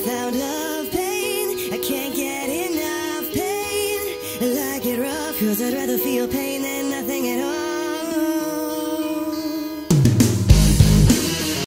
without love pain. I can't get enough pain. I like it rough cause I'd rather feel pain